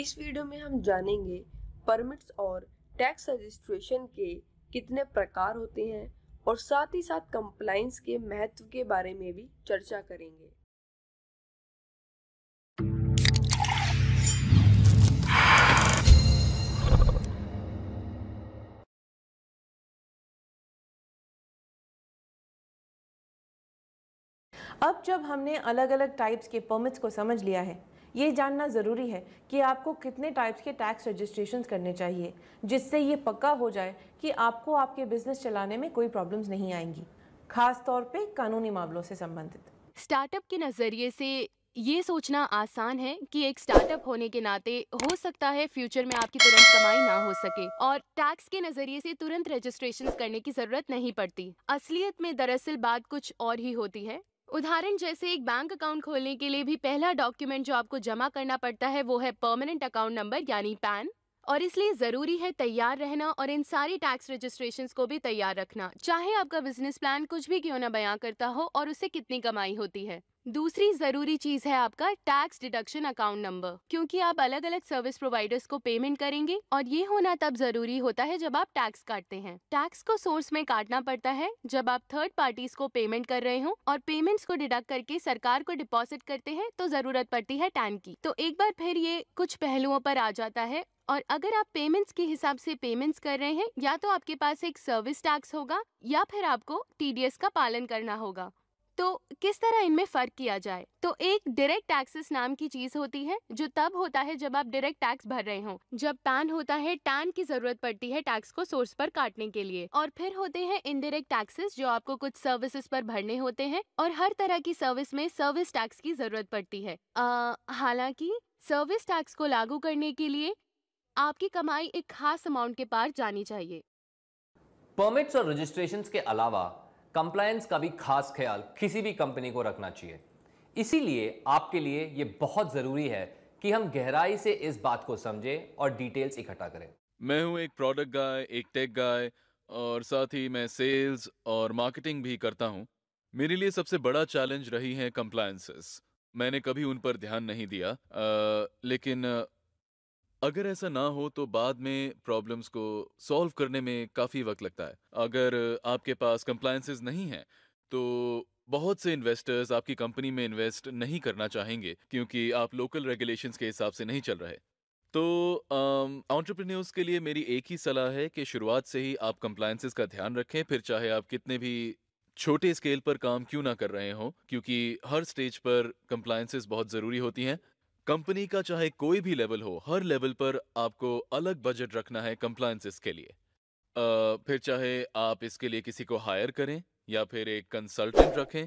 इस वीडियो में हम जानेंगे परमिट्स और टैक्स रजिस्ट्रेशन के कितने प्रकार होते हैं और साथ ही साथ कंप्लाइंस के महत्व के बारे में भी चर्चा करेंगे। अब जब हमने अलग अलग टाइप्स के परमिट्स को समझ लिया है ये जानना ज़रूरी है कि आपको कितने टाइप्स के टैक्स रजिस्ट्रेशंस करने चाहिए, जिससे ये पक्का हो जाए कि आपको आपके बिज़नेस चलाने में कोई प्रॉब्लम्स नहीं आएँगी, खास तौर पे कानूनी मामलों से संबंधित। स्टार्टअप के नज़रिए से ये सोचना आसान है कि एक स्टार्टअप होने के नाते हो सकता है फ्यूचर में आपकी तुरंत कमाई ना हो सके, और टैक्स के नज़रिए से तुरंत रजिस्ट्रेशन करने की ज़रूरत नहीं पड़ती। असलियत में दरअसल बात कुछ और ही होती है। उदाहरण जैसे एक बैंक अकाउंट खोलने के लिए भी पहला डॉक्यूमेंट जो आपको जमा करना पड़ता है वो है परमानेंट अकाउंट नंबर यानी पैन और इसलिए ज़रूरी है तैयार रहना और इन सारी टैक्स रजिस्ट्रेशन को भी तैयार रखना। चाहे आपका बिज़नेस प्लान कुछ भी क्यों ना बयां करता हो और उससे कितनी कमाई होती है। दूसरी ज़रूरी चीज़ है आपका टैक्स डिडक्शन अकाउंट नंबर क्योंकि आप अलग अलग सर्विस प्रोवाइडर्स को पेमेंट करेंगे और ये होना तब ज़रूरी होता है जब आप टैक्स काटते हैं। टैक्स को सोर्स में काटना पड़ता है जब आप थर्ड पार्टीज़ को पेमेंट कर रहे हो और पेमेंट्स को डिडक्ट करके सरकार को डिपॉजिट करते हैं तो ज़रूरत पड़ती है टैन की। तो एक बार फिर ये कुछ पहलुओं पर आ जाता है और अगर आप पेमेंट्स के हिसाब से पेमेंट्स कर रहे हैं, या तो आपके पास एक सर्विस टैक्स होगा या फिर आपको टीडीएस का पालन करना होगा। तो किस तरह इनमें फ़र्क किया जाए? तो एक डायरेक्ट टैक्सेस नाम की चीज़ होती है, जो तब होता है जब आप डायरेक्ट टैक्स भर रहे हो, जब पैन होता है टैन की ज़रूरत पड़ती है टैक्स को सोर्स पर काटने के लिए। और फिर होते हैं इनडायरेक्ट टैक्सेस जो आपको कुछ सर्विसेज़ पर भरने होते हैं, और हर तरह की सर्विस में सर्विस टैक्स की ज़रूरत पड़ती है। हालाँकि सर्विस टैक्स को लागू करने के लिए आपकी कमाई एक खास अमाउंट के पार जानी चाहिए। परमिट्स और रजिस्ट्रेशंस के अलावा कंप्लायंस का भी खास ख्याल किसी भी कंपनी को रखना चाहिए। इसीलिए आपके लिए ये बहुत ज़रूरी है कि हम गहराई से इस बात को समझें और डिटेल्स इकट्ठा करें। मैं हूँ एक प्रोडक्ट गाय एक टेक गाय और साथ ही मैं सेल्स और मार्केटिंग भी करता हूँ। मेरे लिए सबसे बड़ा चैलेंज रही है कंप्लायंसेस मैंने कभी उन पर ध्यान नहीं दिया। आ, लेकिन अगर ऐसा ना हो तो बाद में प्रॉब्लम्स को सॉल्व करने में काफ़ी वक्त लगता है। अगर आपके पास कंप्लायंसेस नहीं है तो बहुत से इन्वेस्टर्स आपकी कंपनी में इन्वेस्ट नहीं करना चाहेंगे, क्योंकि आप लोकल रेगुलेशंस के हिसाब से नहीं चल रहे। तो ऑन्टरप्रीनियर्स के लिए मेरी एक ही सलाह है कि शुरुआत से ही आप कंप्लायंसेस का ध्यान रखें, फिर चाहे आप कितने भी छोटे स्केल पर काम क्यों ना कर रहे हो, क्योंकि हर स्टेज पर कंप्लायंसेस बहुत ज़रूरी होती हैं। कंपनी का चाहे कोई भी लेवल हो हर लेवल पर आपको अलग बजट रखना है कंप्लायंसेस के लिए। आ, फिर चाहे आप इसके लिए किसी को हायर करें या फिर एक कंसल्टेंट रखें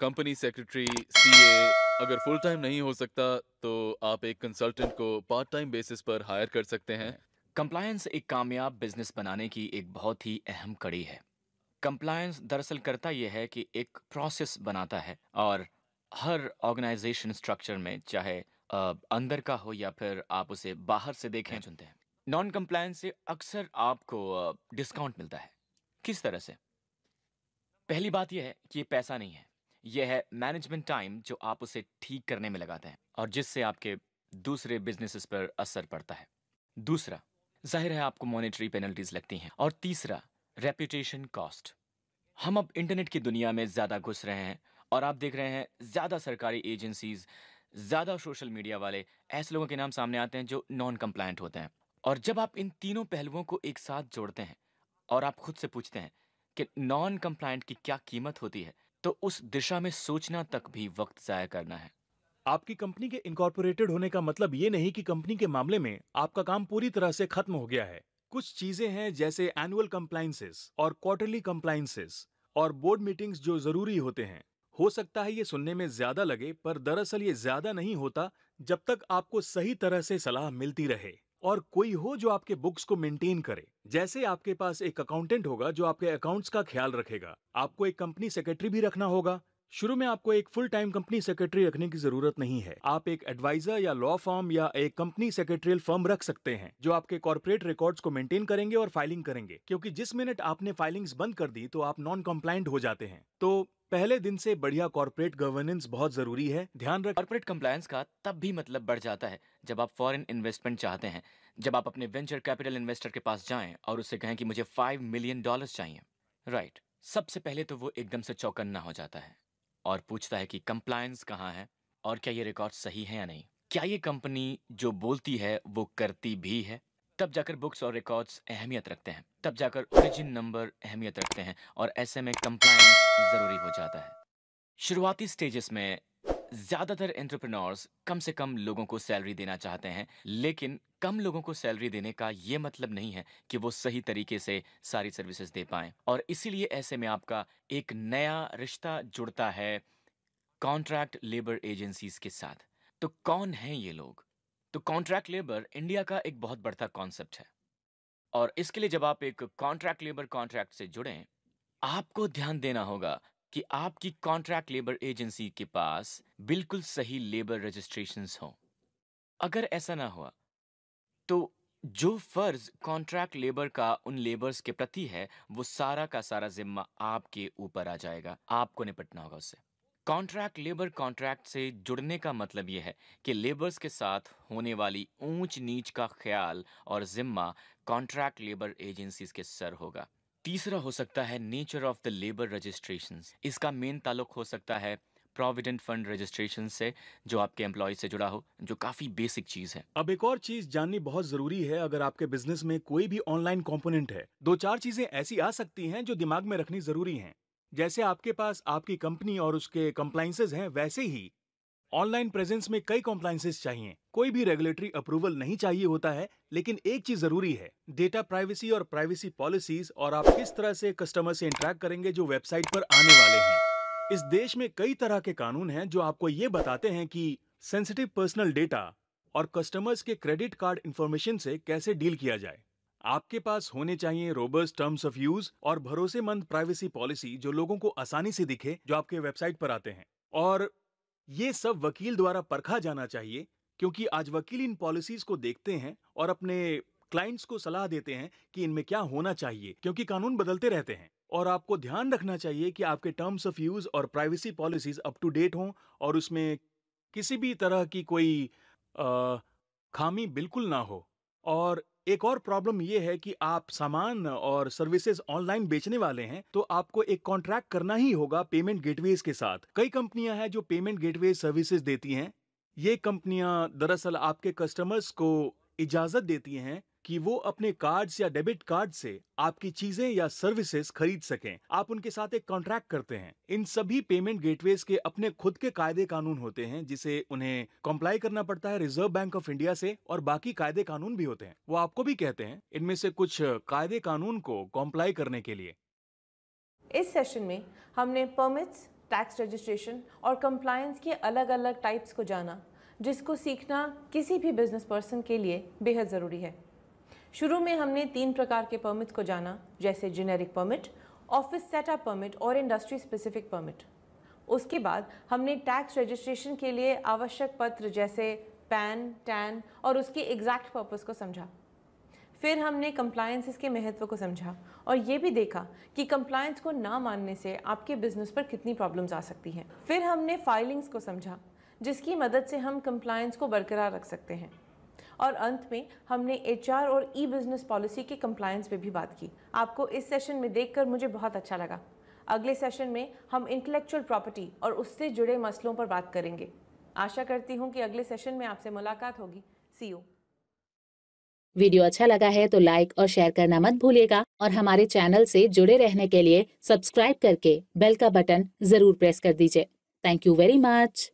कंपनी सेक्रेटरी सीए अगर फुल टाइम नहीं हो सकता तो आप एक कंसल्टेंट को पार्ट टाइम बेसिस पर हायर कर सकते हैं। कंप्लायंस एक कामयाब बिज़नेस बनाने की एक बहुत ही अहम कड़ी है। कंप्लायंस दरअसल करता यह है कि एक प्रोसेस बनाता है और हर ऑर्गेनाइजेशन स्ट्रक्चर में चाहे अंदर का हो या फिर आप उसे बाहर से देखें चुनते हैं। नॉन कंप्लायंस से अक्सर आपको डिस्काउंट मिलता है। किस तरह से? पहली बात यह है कि ये पैसा नहीं है। यह है मैनेजमेंट टाइम जो आप उसे ठीक करने में लगाते हैं और जिससे आपके दूसरे बिजनेसेस पर असर पड़ता है। दूसरा ज़ाहिर है आपको मॉनेटरी पेनल्टीज लगती हैं। और तीसरा रेपुटेशन कॉस्ट हम अब इंटरनेट की दुनिया में ज़्यादा घुस रहे हैं। और आप देख रहे हैं ज़्यादा सरकारी एजेंसीज ज़्यादा सोशल मीडिया वाले, ऐसे लोगों के नाम सामने आते हैं जो नॉन कंप्लायंट होते हैं। और जब आप इन तीनों पहलुओं को एक साथ जोड़ते हैं और आप खुद से पूछते हैं कि नॉन कंप्लायंट की क्या कीमत होती है तो उस दिशा में सोचना तक भी वक्त ज़ाया करना है। आपकी कंपनी के इनकॉर्पोरेटेड होने का मतलब ये नहीं कि कंपनी के मामले में आपका काम पूरी तरह से खत्म हो गया है। कुछ चीज़ें हैं जैसे एनुअल कंप्लाइंसेस और क्वार्टरली कंप्लाइंसेस और बोर्ड मीटिंग्स जो ज़रूरी होते हैं। हो सकता है ये सुनने में ज़्यादा लगे, पर दरअसल ये ज़्यादा नहीं होता जब तक आपको सही तरह से सलाह मिलती रहे। और कोई हो जो आपके बुक्स को मेंटेन करे, जैसे आपके पास एक अकाउंटेंट होगा जो आपके अकाउंट्स का ख्याल रखेगा, आपको एक कंपनी सेक्रेटरी भी रखना होगा। शुरू में आपको एक फुल टाइम कंपनी सेक्रेटरी रखने की ज़रूरत नहीं है। आप एक एडवाइजर या लॉ फॉर्म या एक कंपनी सेक्रेटरियल फर्म रख सकते हैं, जो आपके कॉर्पोरेट रिकॉर्ड्स को मेंटेन करेंगे और फाइलिंग करेंगे। क्योंकि जिस मिनट आपने फाइलिंग्स बंद कर दी तो आप नॉन कम्प्लाइंट हो जाते हैं। तो पहले दिन से बढ़िया कॉर्पोरेट गवर्नेंस बहुत ज़रूरी है। ध्यान रख कॉर्पोरेट कंप्लायंस का तब भी मतलब बढ़ जाता है, जब आप फॉरेन इन्वेस्टमेंट चाहते हैं। जब आप अपने वेंचर कैपिटल इन्वेस्टर के पास जाएँ और उससे कहें कि मुझे फाइव मिलियन डॉलर्स चाहिए। राइट सबसे पहले तो वो एकदम से चौकन्ना हो जाता है। और पूछता है कि कंप्लायंस कहाँ है और क्या ये रिकॉर्ड सही है या नहीं? क्या ये कंपनी जो बोलती है, वो करती भी है? तब जाकर बुक्स और रिकॉर्ड्स अहमियत रखते हैं। तब जाकर ओरिजिन नंबर अहमियत रखते हैं और ऐसे में कंप्लायंस ज़रूरी हो जाता है। शुरुआती स्टेजेस में ज़्यादातर एंटरप्रेन्योर्स कम से कम लोगों को सैलरी देना चाहते हैं, लेकिन कम लोगों को सैलरी देने का ये मतलब नहीं है कि वो सही तरीके से सारी सर्विसेज़ दे पाएँ। और इसीलिए ऐसे में आपका एक नया रिश्ता जुड़ता है कॉन्ट्रैक्ट लेबर एजेंसीज के साथ। तो कौन हैं ये लोग? तो कॉन्ट्रैक्ट लेबर इंडिया का एक बहुत बढ़ता कॉन्सेप्ट है। और इसके लिए जब आप एक कॉन्ट्रैक्ट लेबर कॉन्ट्रैक्ट से जुड़ें, आपको ध्यान देना होगा कि आपकी कॉन्ट्रैक्ट लेबर एजेंसी के पास बिल्कुल सही लेबर रजिस्ट्रेशन हों। अगर ऐसा ना हुआ तो जो फ़र्ज़ कॉन्ट्रैक्ट लेबर का उन लेबर्स के प्रति है, वो सारा का सारा जिम्मा आपके ऊपर आ जाएगा। आपको निपटना होगा उससे। कॉन्ट्रैक्ट लेबर कॉन्ट्रैक्ट से जुड़ने का मतलब यह है कि लेबर्स के साथ होने वाली ऊंच नीच का ख्याल और जिम्मा कॉन्ट्रैक्ट लेबर एजेंसीज के सर होगा। तीसरा हो सकता है nature of the labour registration इसका मेन ताल्लुक हो सकता है प्रोविडेंट फंड रजिस्ट्रेशन से, जो आपके एम्प्लॉय से जुड़ा हो, जो काफ़ी बेसिक चीज़ है। अब एक और चीज़ जाननी बहुत ज़रूरी है, अगर आपके बिज़नेस में कोई भी ऑनलाइन कंपोनेंट है। दो चार चीज़ें ऐसी आ सकती हैं जो दिमाग में रखनी ज़रूरी हैं। जैसे आपके पास आपकी कंपनी और उसके कंप्लाइंसेज हैं, वैसे ही ऑनलाइन प्रेजेंस में कई कॉम्प्लाइंसेस चाहिए। कोई भी रेगुलेटरी अप्रूवल नहीं चाहिए होता है, लेकिन एक चीज़ ज़रूरी है। डेटा प्राइवेसी और प्राइवेसी पॉलिसीज़ और आप किस तरह से कस्टमर से इंटरेक्ट करेंगे जो वेबसाइट पर आने वाले हैं। इस देश में कई तरह के कानून हैं जो आपको ये बताते हैं कि सेंसिटिव पर्सनल डेटा और कस्टमर्स के क्रेडिट कार्ड इन्फॉर्मेशन से कैसे डील किया जाए। आपके पास होने चाहिए रोबर्स टर्म्स ऑफ़ यूज़ और भरोसेमंद प्राइवेसी पॉलिसी जो लोगों को आसानी से दिखे, जो आपके वेबसाइट पर आते हैं। और ये सब वकील द्वारा परखा जाना चाहिए क्योंकि आज वकील इन पॉलिसीज़ को देखते हैं और अपने क्लाइंट्स को सलाह देते हैं कि इनमें क्या होना चाहिए क्योंकि कानून बदलते रहते हैं। और आपको ध्यान रखना चाहिए कि आपके टर्म्स ऑफ़ यूज़ और privacy policies up to date हों और उसमें किसी भी तरह की कोई आ, खामी बिल्कुल ना हो। और एक और प्रॉब्लम ये है कि आप सामान और सर्विसेज़ ऑनलाइन बेचने वाले हैं तो आपको एक कॉन्ट्रैक्ट करना ही होगा पेमेंट गेटवेज के साथ। कई कंपनियाँ हैं जो पेमेंट गेटवे सर्विसेज़ देती हैं। ये कंपनियाँ दरअसल आपके कस्टमर्स को इजाज़त देती हैं कि वो अपने कार्ड्स या डेबिट कार्ड से आपकी चीज़ें या सर्विसेज़ खरीद सकें। आप उनके साथ एक कॉन्ट्रैक्ट करते हैं। इन सभी पेमेंट गेटवेज के अपने खुद के कायदे कानून होते हैं, जिसे उन्हें कॉम्प्लाई करना पड़ता है रिज़र्व बैंक ऑफ़ इंडिया से, और बाकी कायदे कानून भी होते हैं। वो आपको भी कहते हैं, इनमें से कुछ कायदे कानून को कॉम्प्लाई करने के लिए। इस सेशन में हमने परमिट्स टैक्स रजिस्ट्रेशन और कंप्लायंस के अलग अलग टाइप्स को जाना, जिसको सीखना किसी भी बिज़नेस पर्सन के लिए बेहद ज़रूरी है। शुरू में हमने तीन प्रकार के परमिट्स को जाना, जैसे generic permit office setup permit और इंडस्ट्री स्पेसिफिक परमिट उसके बाद हमने टैक्स रजिस्ट्रेशन के लिए आवश्यक पत्र जैसे पैन टैन और उसकी एग्जैक्ट पर्पस को समझा। फिर हमने कंप्लायंसेस के महत्व को समझा और ये भी देखा कि कंप्लायंस को ना मानने से आपके बिज़नेस पर कितनी प्रॉब्लम्स आ सकती हैं। फिर हमने फाइलिंग्स को समझा, जिसकी मदद से हम कंप्लायंस को बरकरार रख सकते हैं। और अंत में हमने एचआर और ई बिज़नेस पॉलिसी के कंप्लायंस पे भी बात की। आपको इस सेशन में देखकर मुझे बहुत अच्छा लगा। अगले सेशन में हम इंटेलेक्चुअल प्रॉपर्टी और उससे जुड़े मसलों पर बात करेंगे। आशा करती हूँ कि अगले सेशन में आपसे मुलाकात होगी। सी यू वीडियो अच्छा लगा है तो लाइक और शेयर करना मत भूलिएगा और हमारे चैनल से जुड़े रहने के लिए सब्सक्राइब करके बेल का बटन ज़रूर प्रेस कर दीजिए। Thank you very much